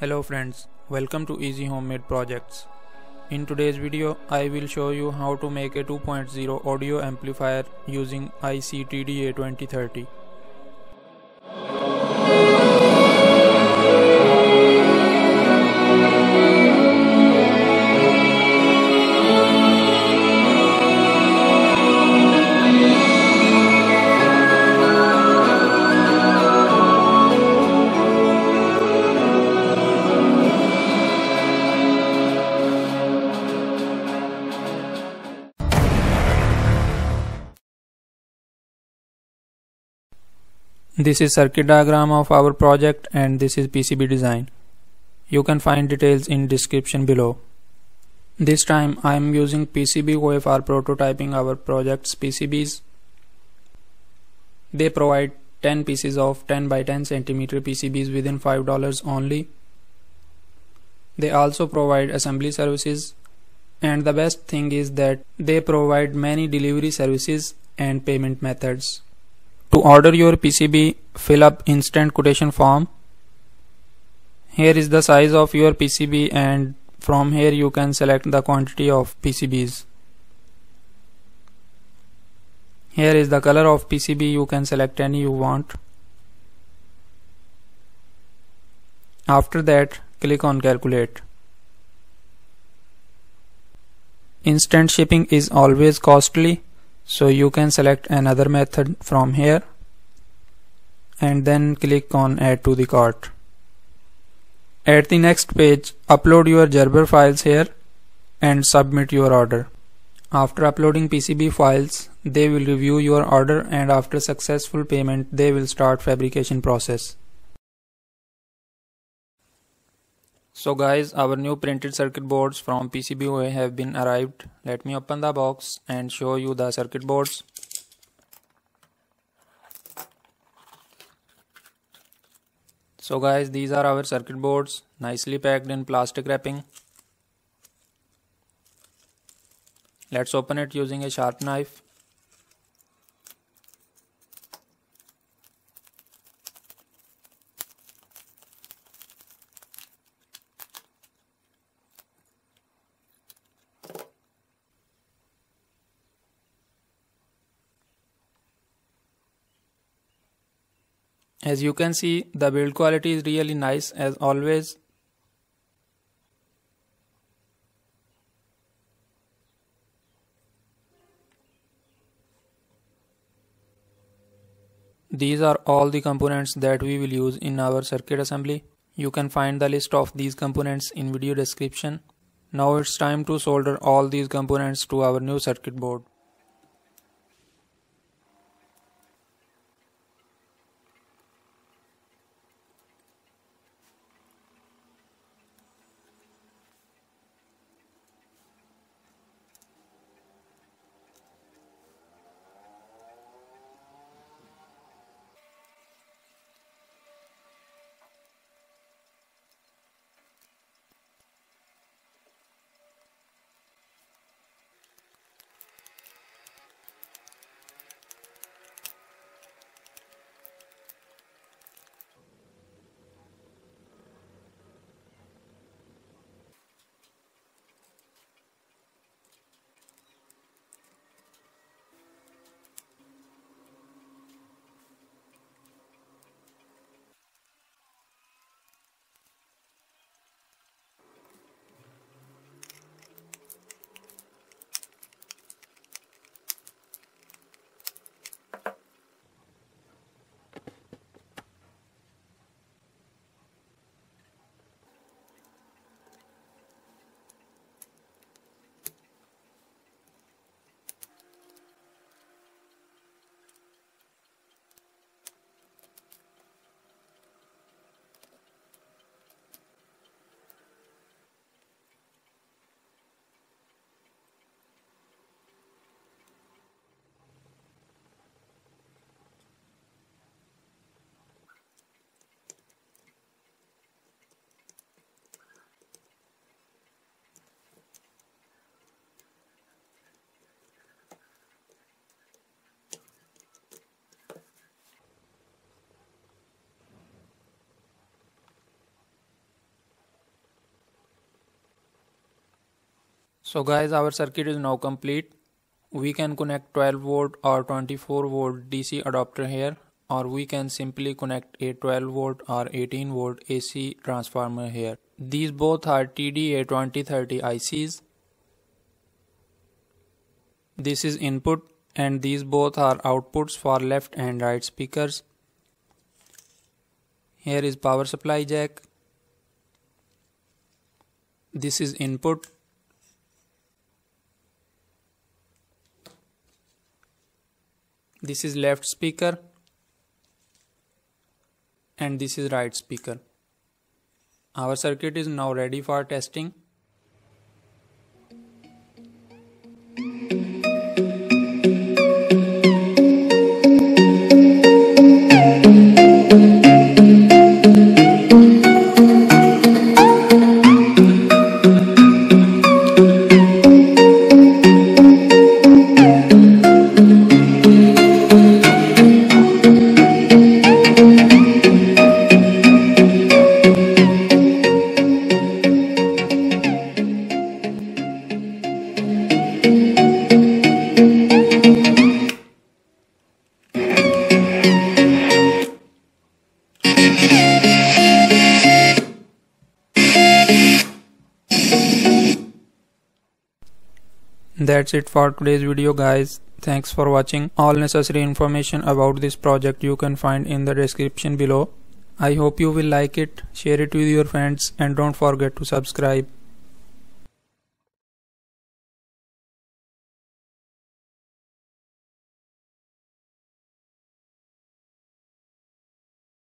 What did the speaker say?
Hello friends, welcome to Easy Homemade Projects. In today's video, I will show you how to make a 2.0 audio amplifier using IC-TDA2030. This is circuit diagram of our project and this is PCB design. You can find details in description below. This time I am using PCBWay for prototyping our project's PCBs. They provide 10 pieces of 10 by 10 cm PCBs within $5 only. They also provide assembly services and the best thing is that they provide many delivery services and payment methods. To order your PCB, fill up instant quotation form. Here is the size of your PCB and from here you can select the quantity of PCBs. Here is the color of PCB, you can select any you want. After that, click on calculate. Instant shipping is always costly so you can select another method from here and then click on add to the cart. At the next page upload your Gerber files here and submit your order. After uploading PCB files they will review your order and after successful payment they will start fabrication process So guys, our new printed circuit boards from PCBWay have been arrived. Let me open the box and show you the circuit boards. So guys, these are our circuit boards, nicely packed in plastic wrapping. Let's open it using a sharp knife. As you can see, the build quality is really nice as always. These are all the components that we will use in our circuit assembly. You can find the list of these components in video description. Now it's time to solder all these components to our new circuit board. So guys our circuit is now complete. We can connect 12 volt or 24 volt DC adapter here or we can simply connect a 12 volt or 18 volt AC transformer here. These both are TDA2030 ICs. This is input and these both are outputs for left and right speakers. Here is power supply jack. This is input. This is left speaker and this is right speaker. Our circuit is now ready for testing. That's it for today's video guys. Thanks for watching. All necessary information about this project you can find in the description below. I hope you will like it, share it with your friends and don't forget to subscribe.